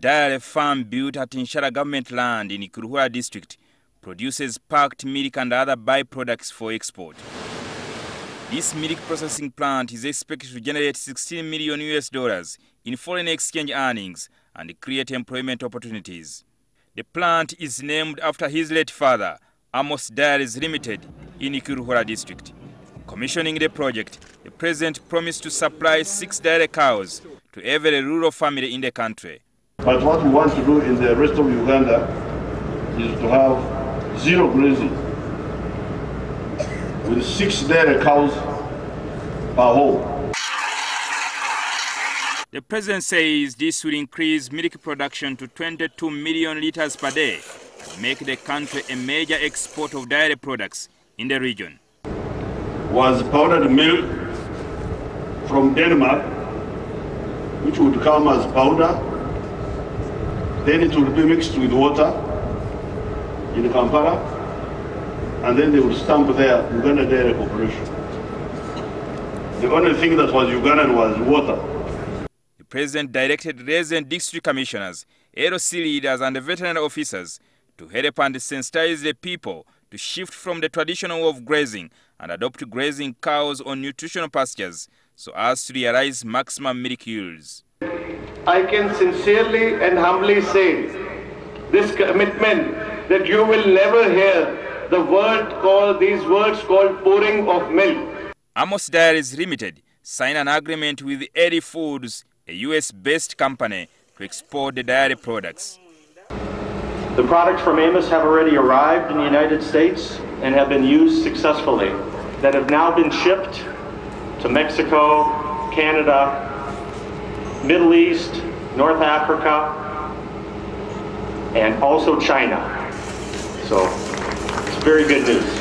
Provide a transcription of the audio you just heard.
dairy farm built at Nshara government land in Kiruhura district produces packed milk and other byproducts for export. This milk processing plant is expected to generate 16 million US dollars in foreign exchange earnings and create employment opportunities. The plant is named after his late father, Amos Dairies Limited, in Kiruhura district. Commissioning the project, the president promised to supply six dairy cows to every rural family in the country. But what we want to do in the rest of Uganda is to have zero grazing with six dairy cows per home. The president says this will increase milk production to 22 million liters per day make the country a major export of dairy products in the region. Was powdered milk from Denmark, which would come as powder, then it would be mixed with water in Kampala, and then they would stamp there Uganda Dairy Corporation. The only thing that was Ugandan was water. The president directed resident district commissioners, LC leaders, and veterinary officers to help and sensitize the people to shift from the traditional way of grazing and adopt grazing cows on nutritional pastures so as to realize maximum milk yields. I can sincerely and humbly say this commitment that you will never hear the word called, these words called pouring of milk. Amos Dairies Limited signed an agreement with Eri Foods, a US-based company, to export the dairy products. The products from Amos have already arrived in the United States and have been used successfully, that have now been shipped to Mexico, Canada, Middle East, North Africa, and also China. So it's very good news.